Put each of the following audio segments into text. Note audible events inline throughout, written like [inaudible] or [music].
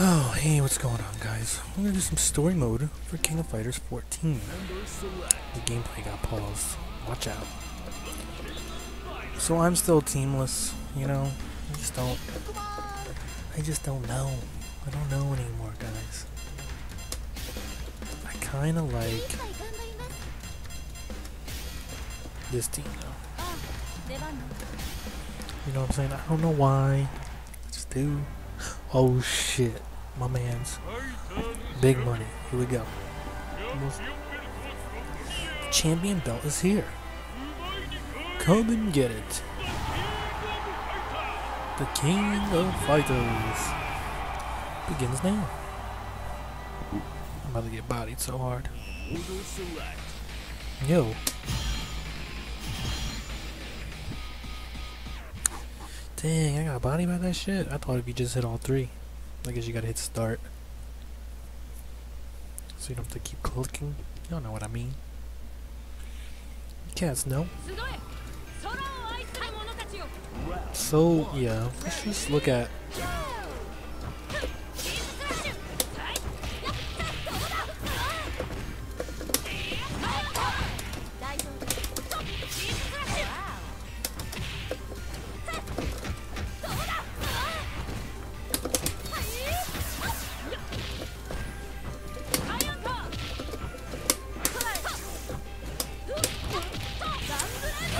Oh, hey, what's going on, guys? We're gonna do some story mode for King of Fighters 14. The gameplay got paused. Watch out. So I'm still teamless, you know? I just don't... I just don't know. I don't know anymore, guys. I kinda like this team, though. You know what I'm saying? I don't know why. I just do. Oh shit. My man's big money. Here we go. Champion belt is here. Come and get it. The King of Fighters begins now. I'm about to get bodied so hard. Yo. Dang, I got body by that shit. I thought if you just hit all three, I guess you gotta hit start. So you don't have to keep clicking. You don't know what I mean. You cats know. So, yeah, let's just look at.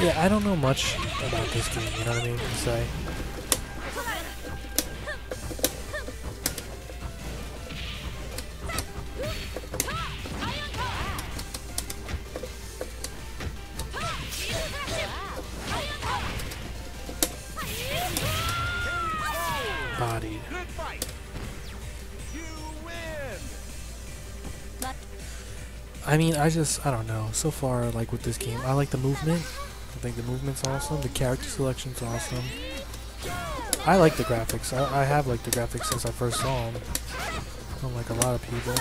Yeah, I don't know much about this game, you know what I mean? You win. I mean, I just, I don't know. So far, like with this game, I like the movement. I think the movement's awesome. The character selection's awesome. I like the graphics. I, I have liked the graphics since I first saw them. Unlike a lot of people.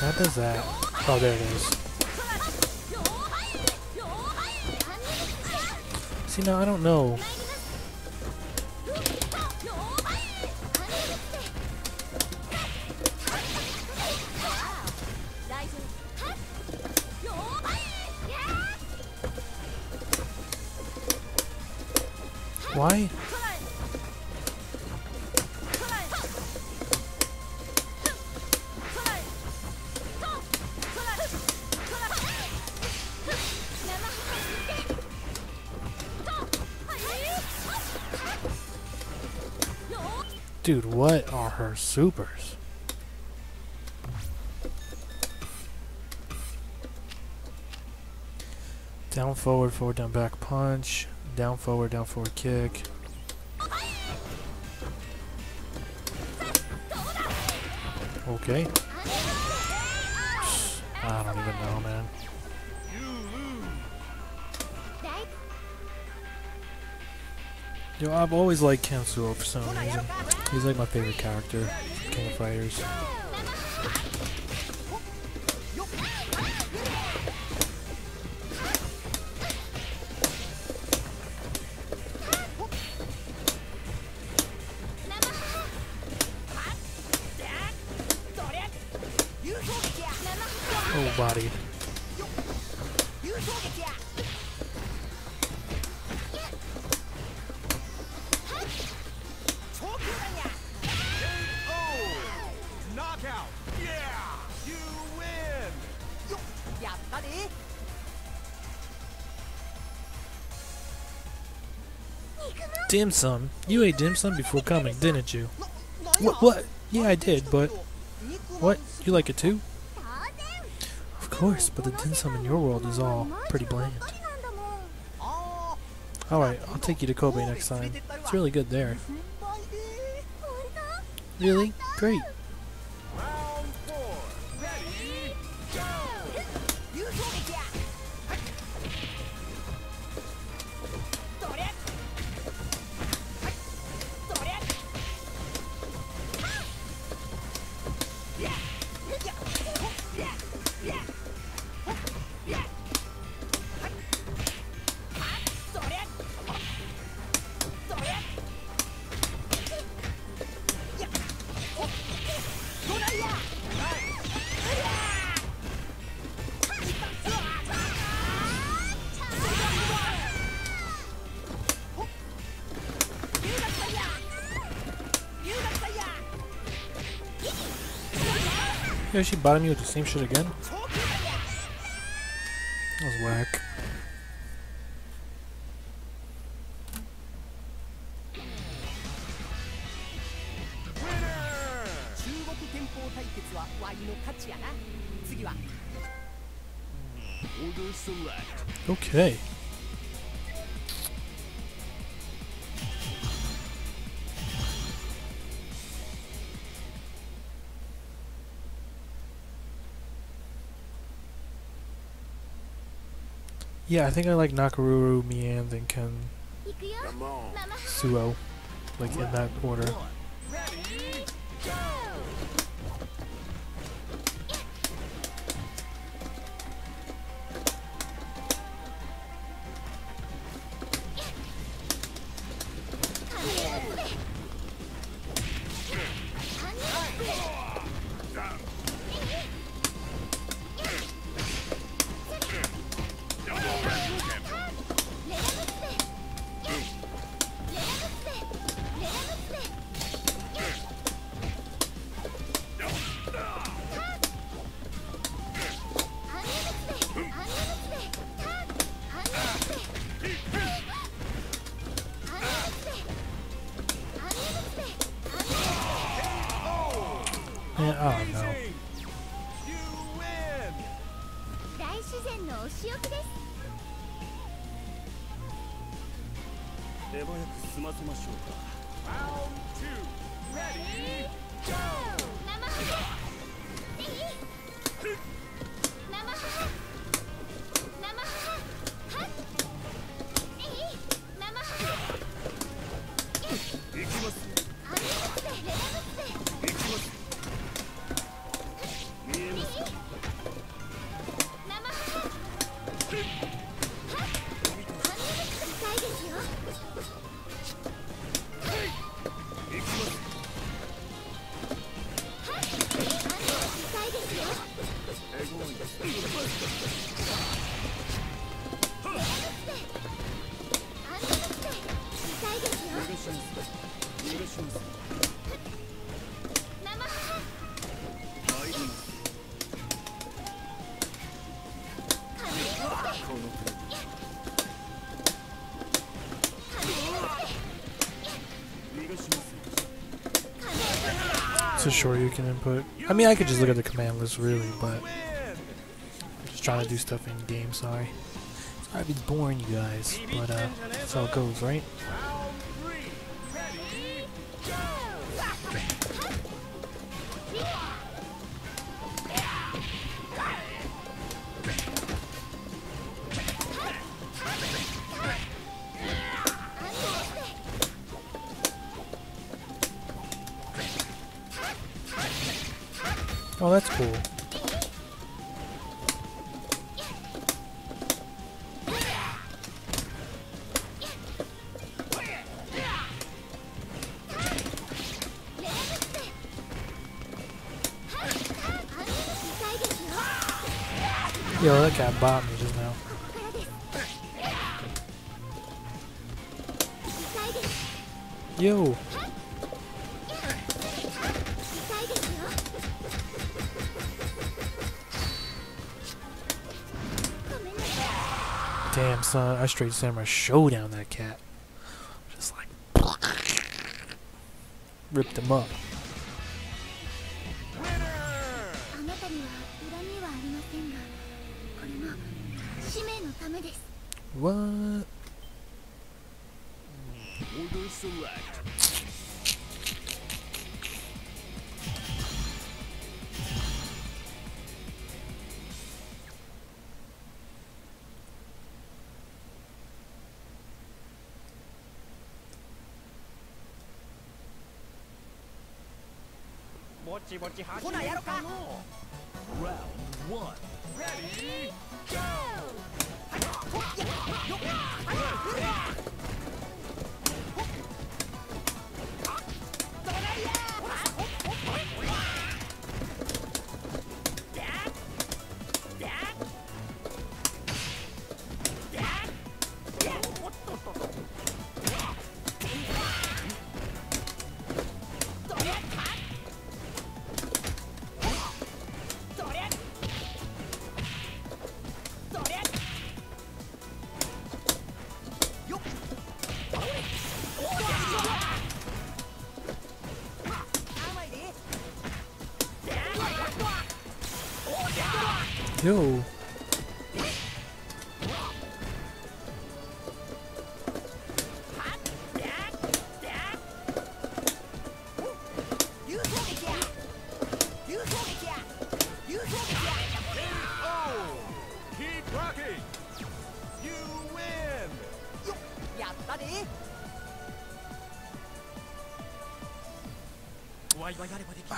That does that. Oh, there it is. See, now I don't know. Dude, what are her supers? Down forward, forward, down back punch. Down forward, down forward kick. Okay. I don't even know, man. Yo, I've always liked Kensou for some reason. He's like my favorite character from King of Fighters. Dim sum. You ate dim sum before coming, didn't you? What? What? Yeah, I did, but what? You like it too? Of course, but the dim sum in your world is all pretty bland. Alright, I'll take you to Kobe next time. It's really good there. Really? Great. is she bottom you with the same shit again? That was whack. Hmm. Okay. Yeah, I think I like Nakoruru, Mian, and Ken. Suo, like in that order. sure you can input. I mean, I could just look at the command list really, but I'm just trying to do stuff in game. Sorry, sorry if it's boring, you guys, but uh, that's how it goes, right? Yo, that guy bombed me just now. Yo! Damn, son, I straight Samurai Shodown that cat. Just like... [laughs] ripped him up. 进来呀。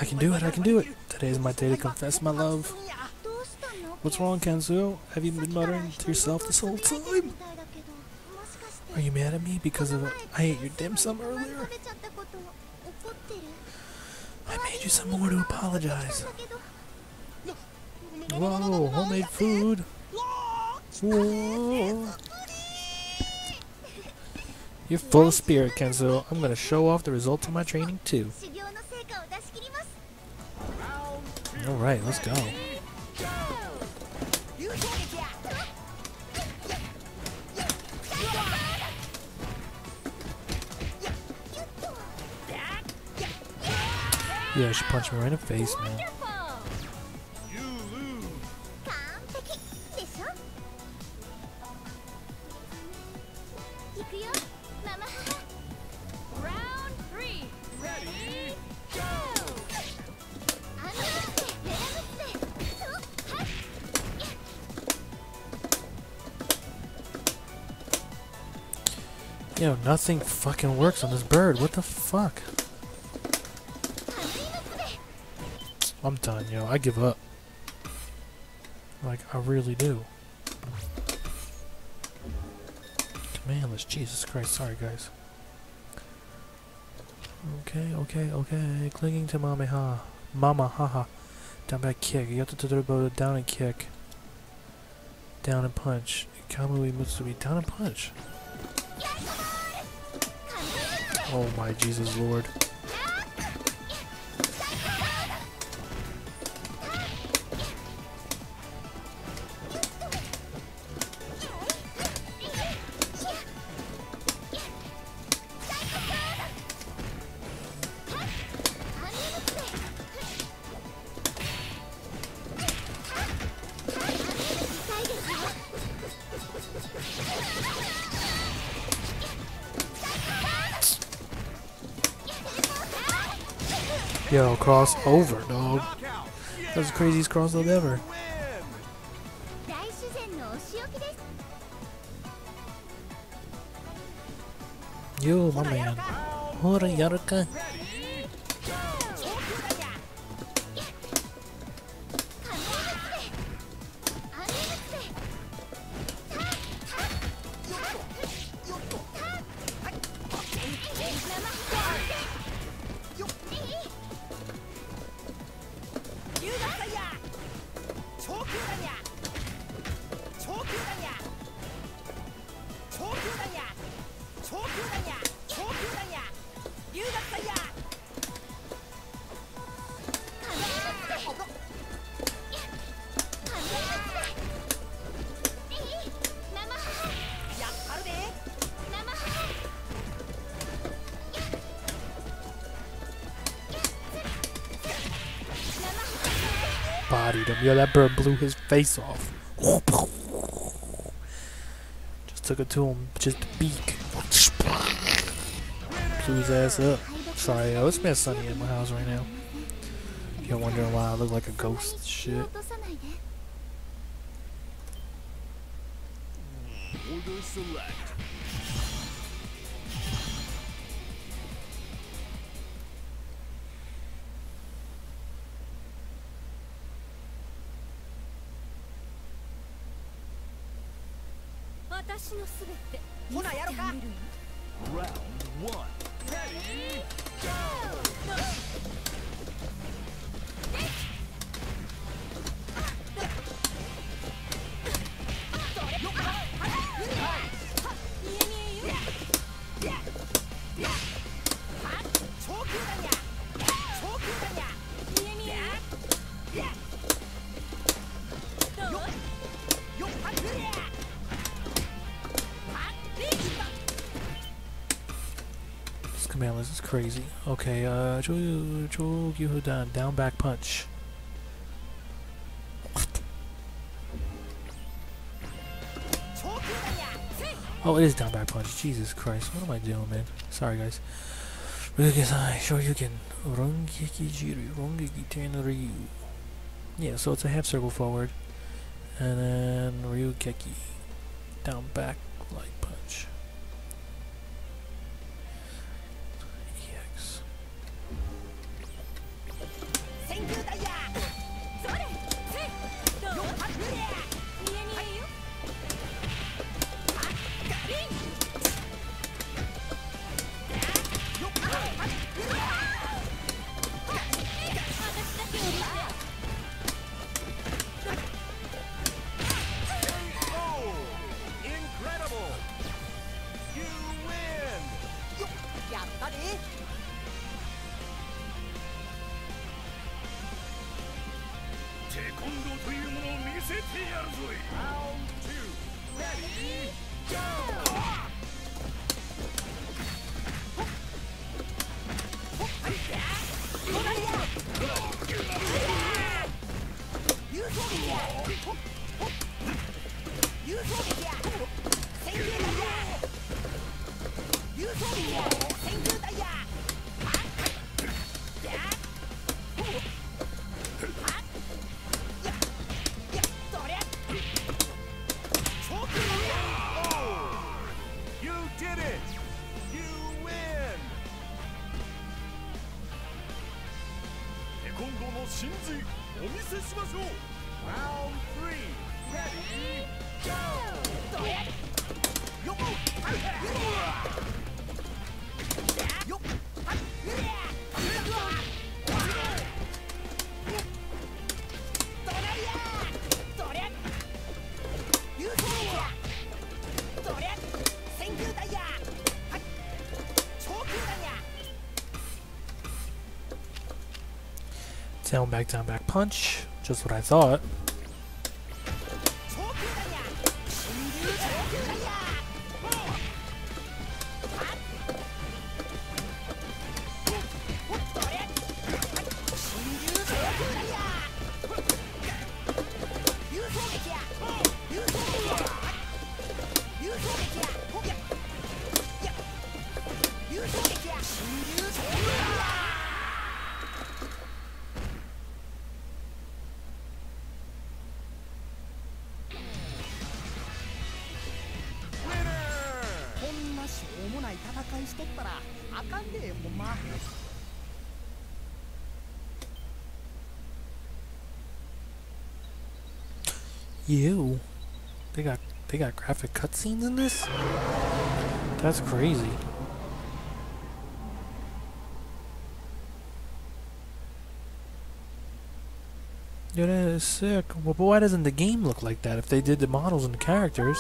can do it, I can do it. Today's my day to confess my love. What's wrong, Kensou? Have you been muttering to yourself this whole time? Are you mad at me because of I ate your dim sum earlier? I made you some more to apologize. Whoa, homemade food! Whoa! You're full of spirit, Kensou. I'm gonna show off the results of my training, too. right, let's go. Yeah, she punched me right in the face, man. Yo, nothing fucking works on this bird. What the fuck? I'm done, yo. I give up. Like, I really do. Commandless, Jesus Christ. Sorry, guys. Okay, okay, okay. Clinging to Mama Ha. Mama, haha. Down back kick. You have to the down and kick. Down and punch. Kamui Mutsumi. Down and punch. Oh my Jesus Lord. cross over, dog. That was the craziest crossover ever. Yo, my man. Hora Yaruka. Him. Yo, that bird blew his face off. Just took it to him, just the beak. Blew his ass up. Sorry, yo, it's been sunny in my house right now. You're wondering why I look like a ghost, shit. 私のすべてほなやろか Round one. Ready. Go. crazy. Okay, uh, Cho Gyuhudan, down back punch. What? Oh, it is down back punch. Jesus Christ, what am I doing, man? Sorry, guys. Ryugen-sai, Shoryuken, Rongeki Jiru, Rongeki Tenryu. Yeah, so it's a half circle forward. And then Ryukeki. Down back, like Down back, down back punch. Just what I thought. They got graphic cutscenes in this? That's crazy. Yeah, that is sick. Well, but why doesn't the game look like that if they did the models and the characters?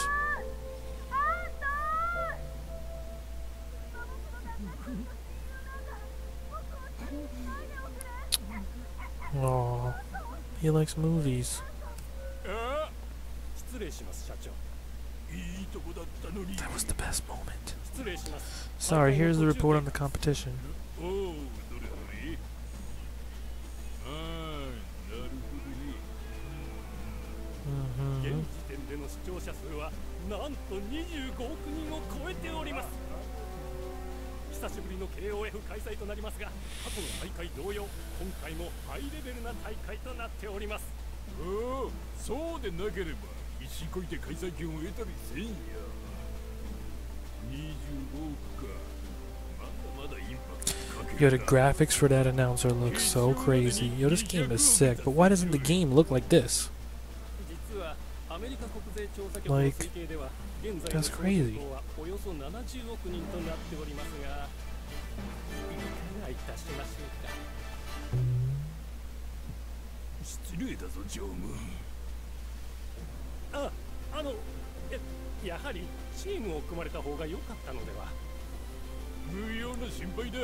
Aw, he likes movies. Uh, That was the best moment. Sorry, here's the report on the competition. Mm -hmm. 久しぶりの KOF 開催となりますが過去の大会同様今回もハイレベルな大会となっておりますうんそうでなければ必死こいて開催権を得たりせんや25億かまだまだインパクトかけ Yo, る the な graphics for that announcer look so crazy. Yo, this game is sick, but why doesn't the game look like this? 実はアメリカ国税調査局の Like, 推計では現在 that's の総人 crazy. ああのややはりチームを組まれた方が良かったのでは？無用な心配だ。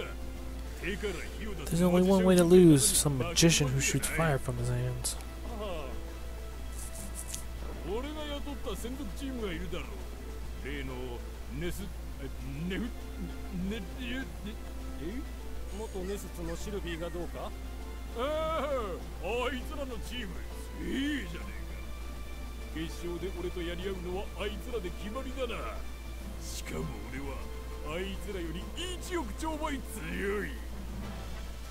手から火を出す There's only one way to lose some magician who shoots fire from his hands. ああ俺が雇った専属チームがいるだろう。例のネスえネフネネえ？元ネスツのシルビーがどうか？あああいつらのチーム。いいじゃねえか決勝で俺とやり合うのはあいつらで決まりだな。しかも俺はあいつらより1億兆倍強い。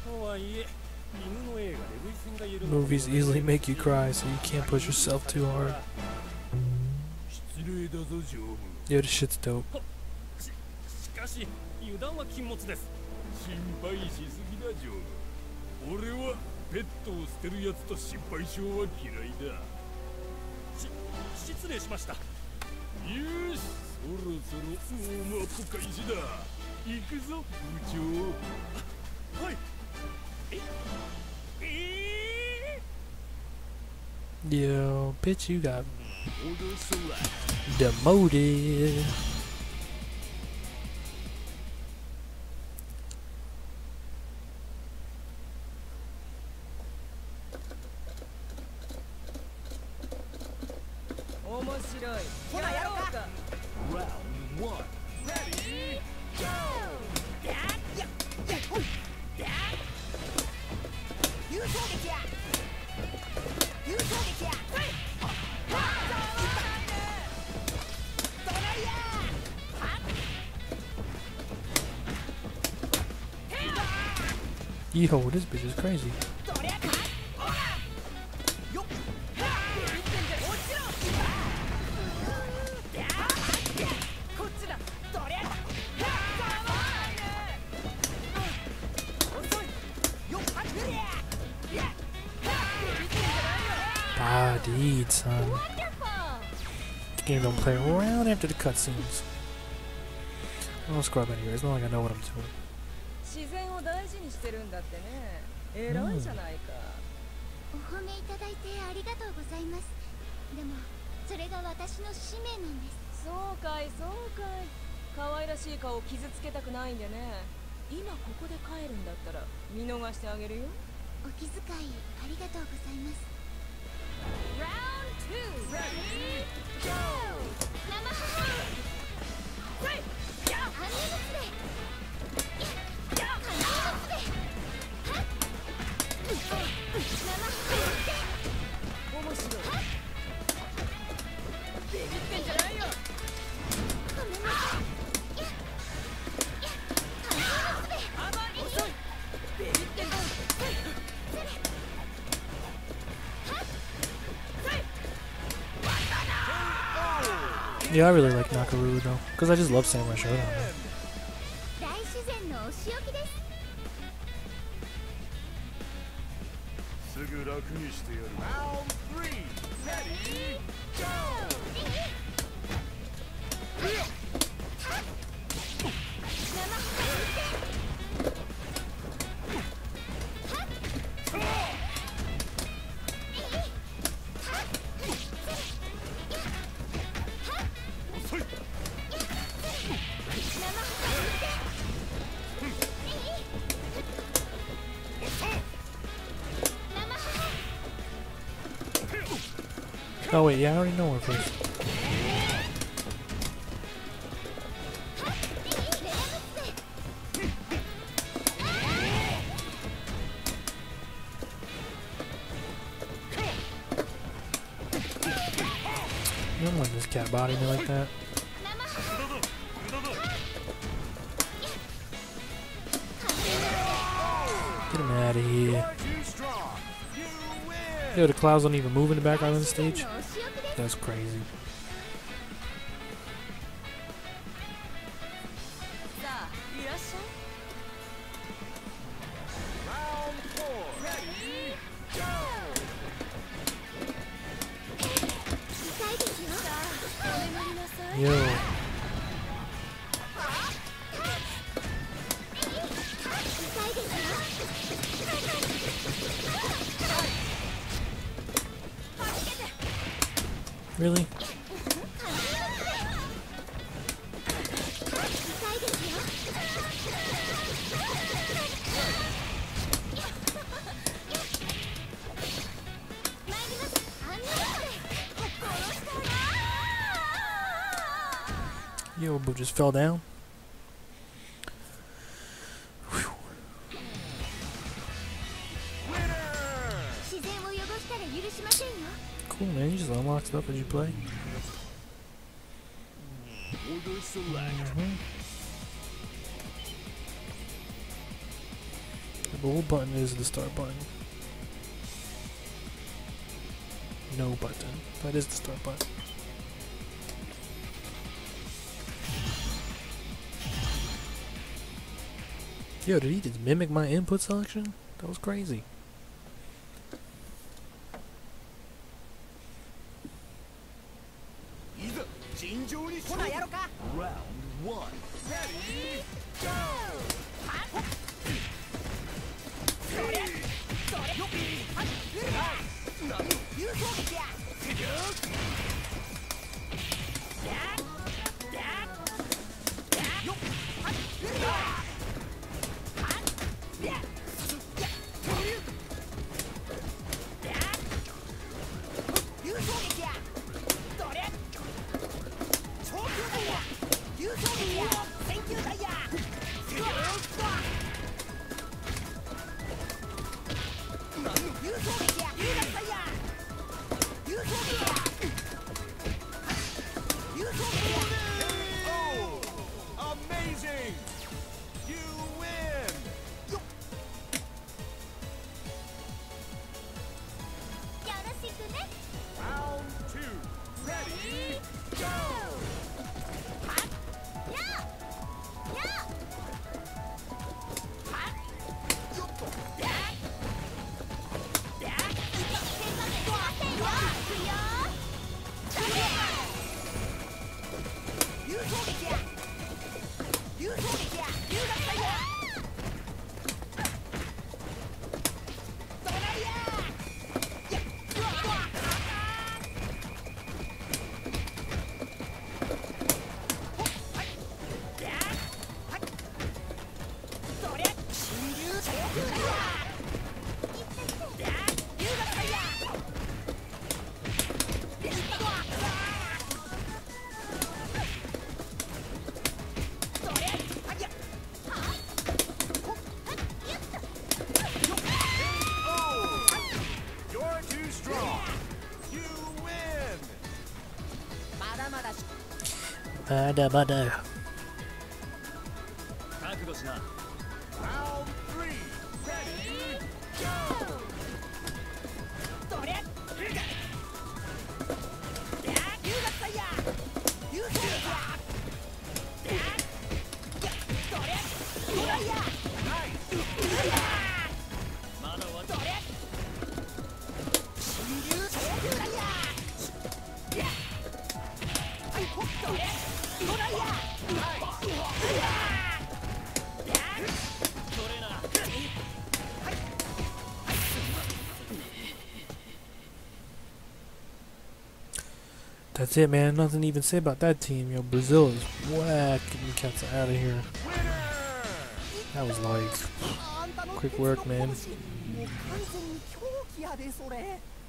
とはいえ犬の映画で涙腺が緩む。Movies easily make you cry, so you can't push yourself too hard. 失礼だぞ常務 Yeah, this shit's dope. ししかし油断は禁物です。心配しすぎだジョー俺はペットを捨てるやつと心配性は嫌いだ。し失礼しました。よしそろそろウォームアップ開始だ。行くぞ部長。はい。ええ Yo, bitch, you got demoted. Yo, this bitch is crazy. Ah, Bad son. The game don't play around after the cutscenes. I'm gonna scrub It's not like I know what I'm doing. 自然を大事にしてるんだってね。偉いじゃないか、うん、お褒めいただいてありがとうございます。でもそれが私の使命なんです。そうかいそうかい。可愛らしい顔を傷つけたくないんでね。今ここで帰るんだったら見逃してあげるよ。お気遣いありがとうございます。ラウンド2レディーゴー生ハハ Yeah, I really like Nakaru though, because I just love Samurai Shodown. man. Oh wait, yeah, I already know where first. You don't want this cat body me like that. The clouds don't even move in the background of the stage. That's crazy. Yo, boo just fell down. Cool, man. You just unlock stuff as you play. Order select. Mm -hmm. The old button is the start button. No button. That is the start button. Yo, did he just mimic my input selection? That was crazy. Bada bada. That's it, man. Nothing to even say about that team. Yo, Brazil is whacking the cats out of here. That was like quick work, man.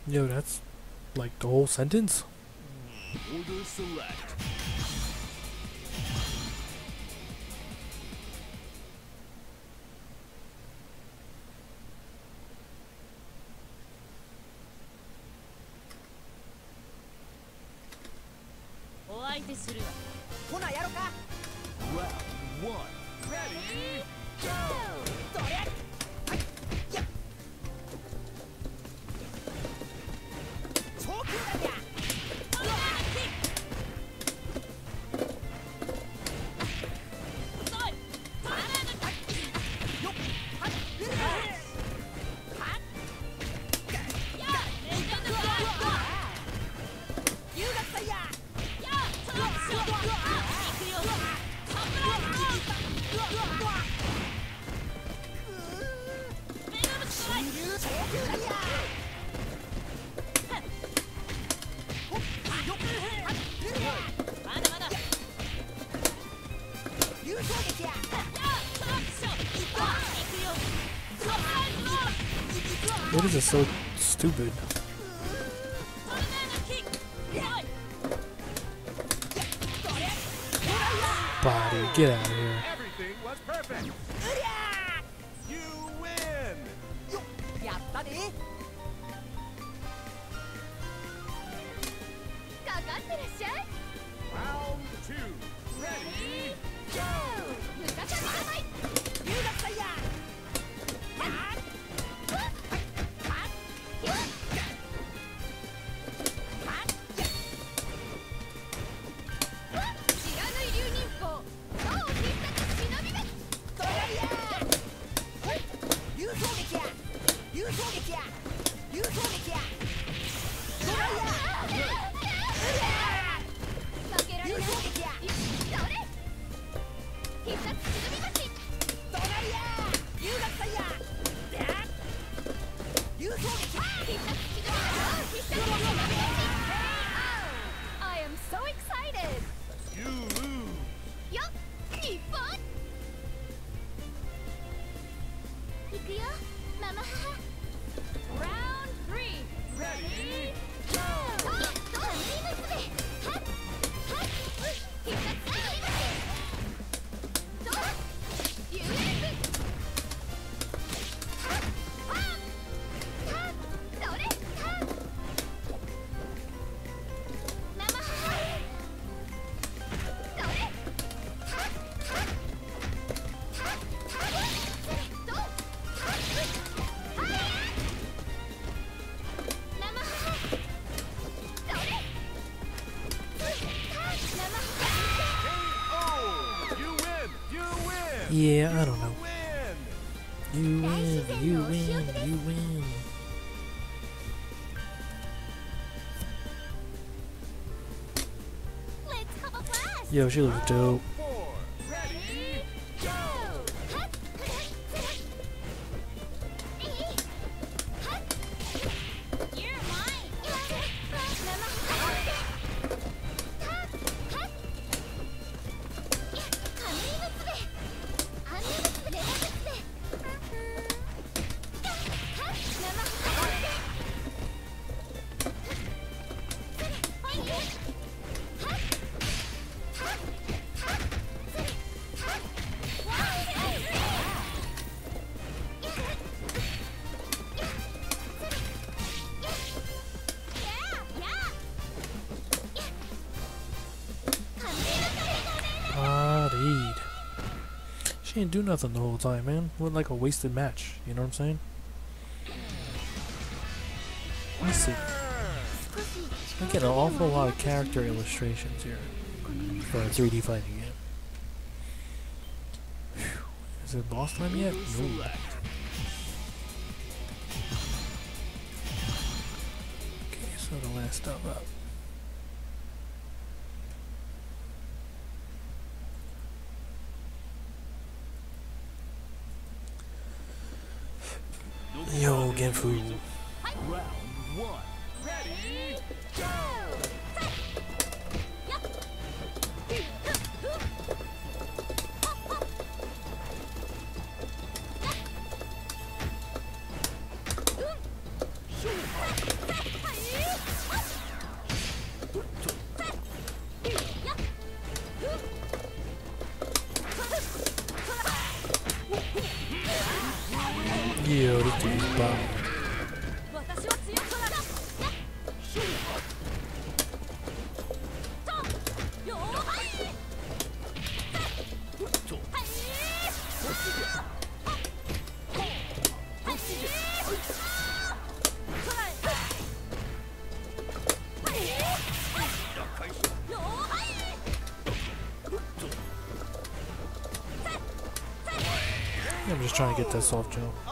Yo, that's like the whole sentence? Order select. is so stupid. Body, get out of here. あ! [laughs] Yeah, I don't know. You win, you win, you win. Let's have a blast! Yo, she looks dope. She didn't do nothing the whole time, man. What like a wasted match. You know what I'm saying? Let's see. I get an awful lot of character illustrations here for a 3D fighting game. Phew. Is it boss time yet? No. Okay, so the last stuff up. Trying to get that soft gel.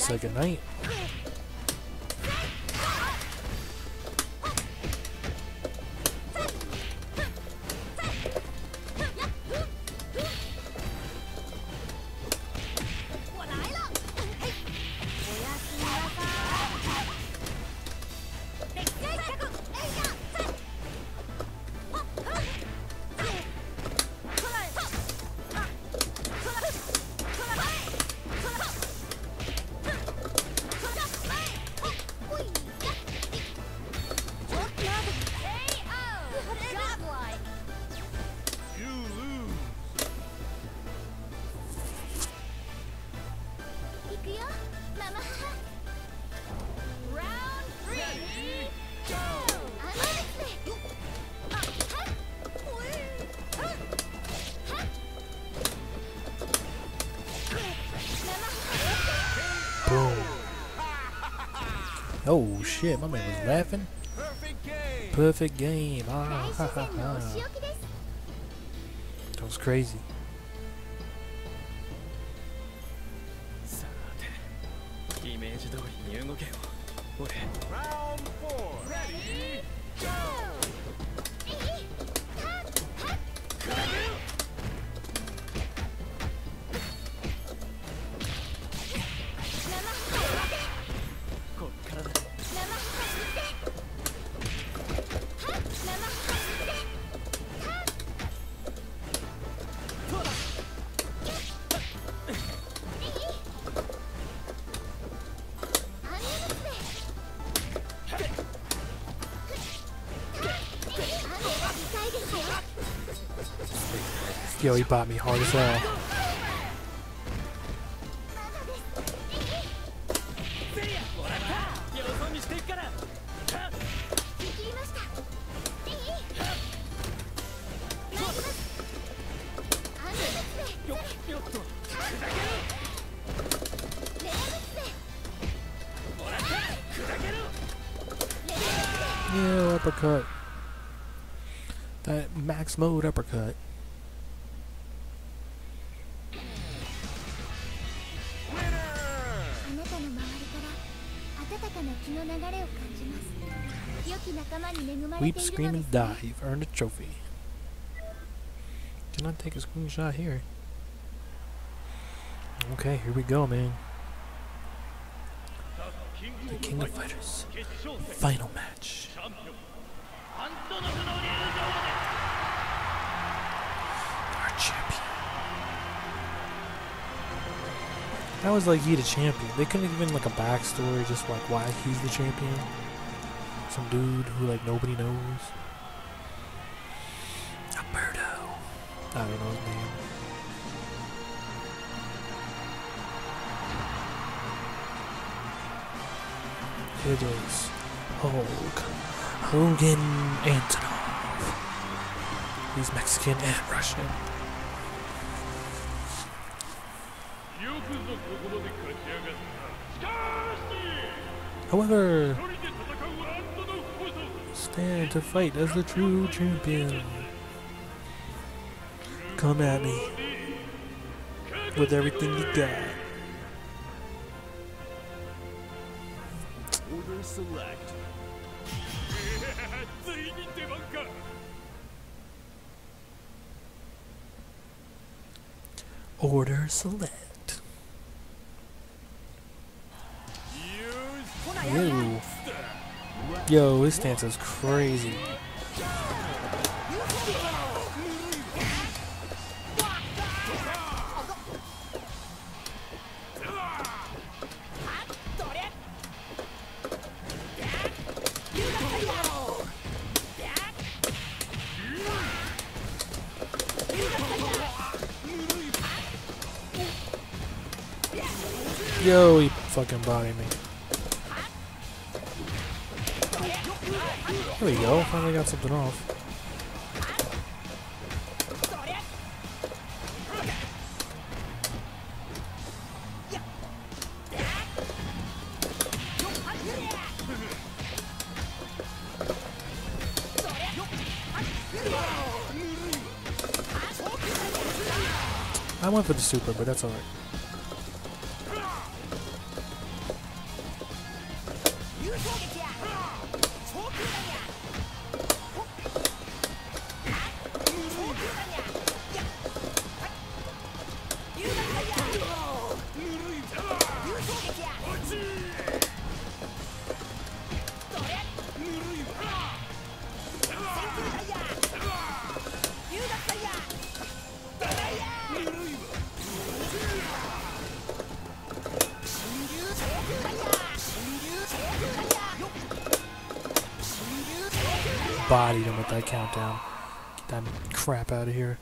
Just said goodnight. shit, my man was laughing. Perfect game. Perfect game. Ah, ha, ha, ha. That was crazy. he bought me hard as well. Yeah, uppercut. That max mode uppercut. Weep, scream, and die. You've earned a trophy. Can I take a screenshot here? Okay, here we go, man. The King of Fighters. Final match. Our champion. That was like he the champion. They couldn't even like a backstory just like why he's the champion some dude who like nobody knows. Alberto. I don't know his name. It is Hulk Hogan Antonov. He's Mexican and Russian. However, stand to fight as the true champion. Come at me with everything you got. Order select. Order select. Whoa. Yo. This stance is crazy. Yo, he fucking bodied me. There we go. Finally got something off. I went for the super, but that's alright. That countdown. Get that crap out of here.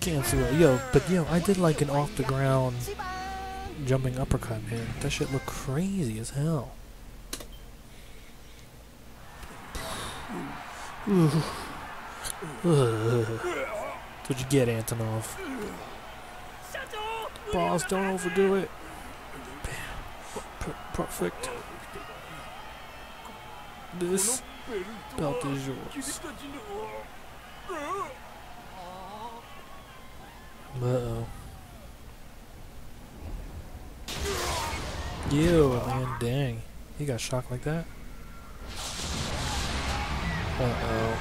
Can't see Cancel. Yo, but yo, I did like an off the ground jumping uppercut, man. That shit looked crazy as hell. That's what you get, Antonov. Boss, don't overdo it. Perfect. This belt is yours. Uh oh. Ew, man, dang. He got shocked like that? Uh oh.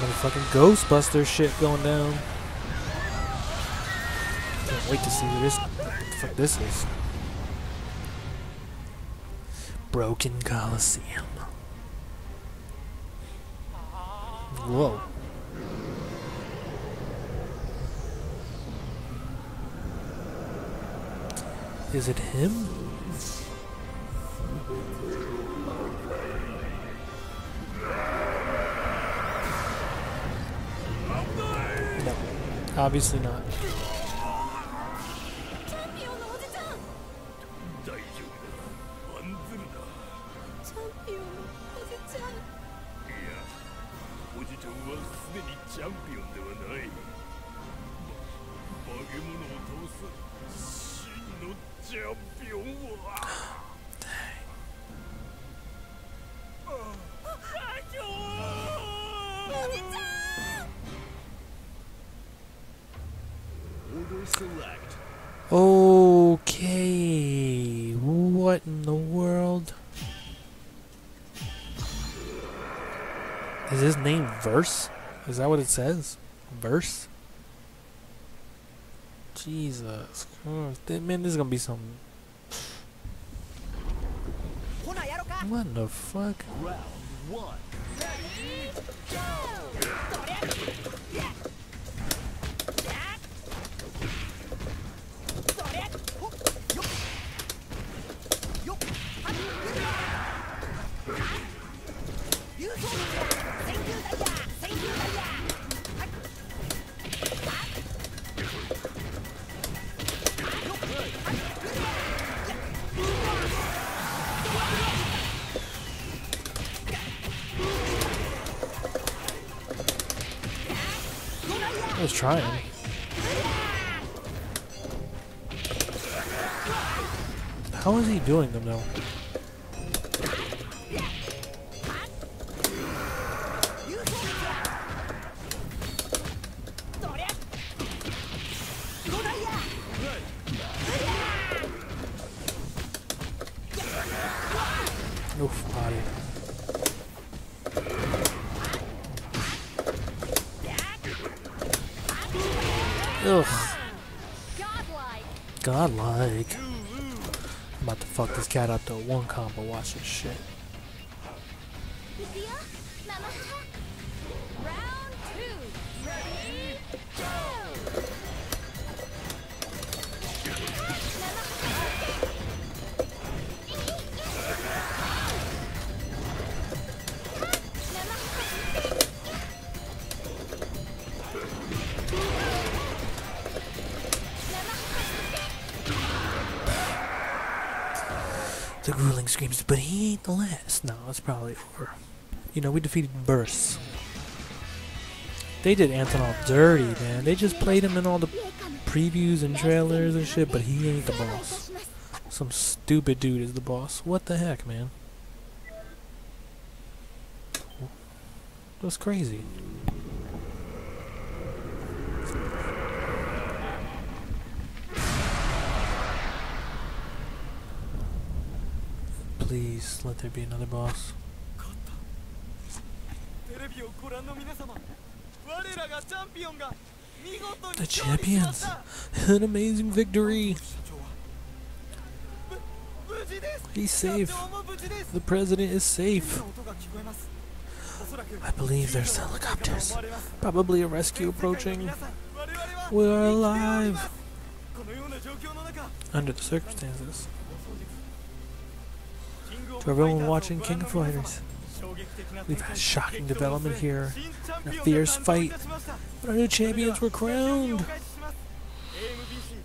Motherfucking Ghostbuster shit going down. Can't wait to see what this fuck this is. Broken Coliseum. Whoa. Is it him? No. Obviously not. verse? Is that what it says? Verse? Jesus Christ. Man, this is gonna be some. What the fuck? Round one. Trying. How is he doing them though? Combo. Watch this shit. Screams, but he ain't the last. No, it's probably over. You know, we defeated Verse. They did Antonov dirty, man. They just played him in all the previews and trailers and shit, but he ain't the boss. Some stupid dude is the boss. What the heck, man? That's crazy. Please let there be another boss. テレビをご覧の皆様我らがチャンピオンが見事 The に勝利しま champions! した [laughs] An amazing victory! 社長はぶ無事です He's 社 safe. 長も無事です The president is safe. 音が聞こえますおそらく I believe there's 救助の helicopters. 思われます Probably a rescue 全世界の approaching. 皆さん我々は We're 生きており alive ますこのような状況の中 under the circumstances. to everyone watching King of Fighters. We've had shocking development here, a fierce fight, but our new champions were crowned.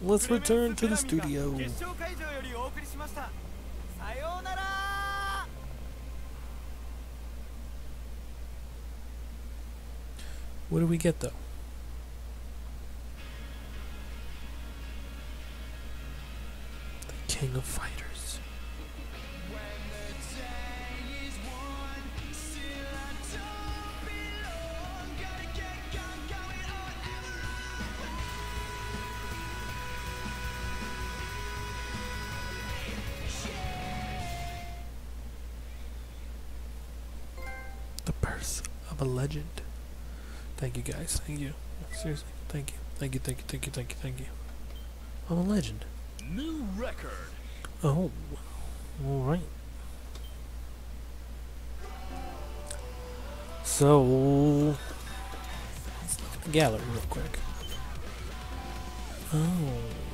Let's return to the studio. What do we get though? The King of Fighters. The Purse of a Legend. Thank you guys. Thank you. Seriously. Thank you. Thank you, thank you, thank you, thank you, thank you. I'm a legend. New record. Oh. Alright. So let's look at the gallery real quick. Oh.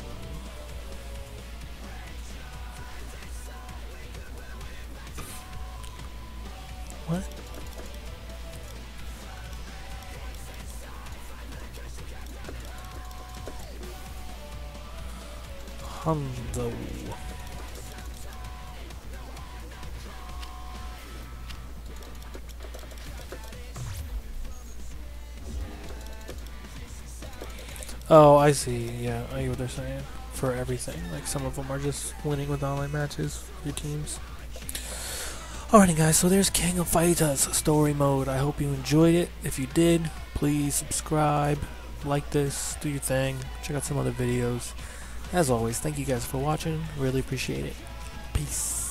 Oh, I see. Yeah, I get what they're saying. For everything. Like, some of them are just winning with online matches your teams. Alrighty, guys, so there's King of Fighters story mode. I hope you enjoyed it. If you did, please subscribe, like this, do your thing, check out some other videos. As always, thank you guys for watching. Really appreciate it. Peace.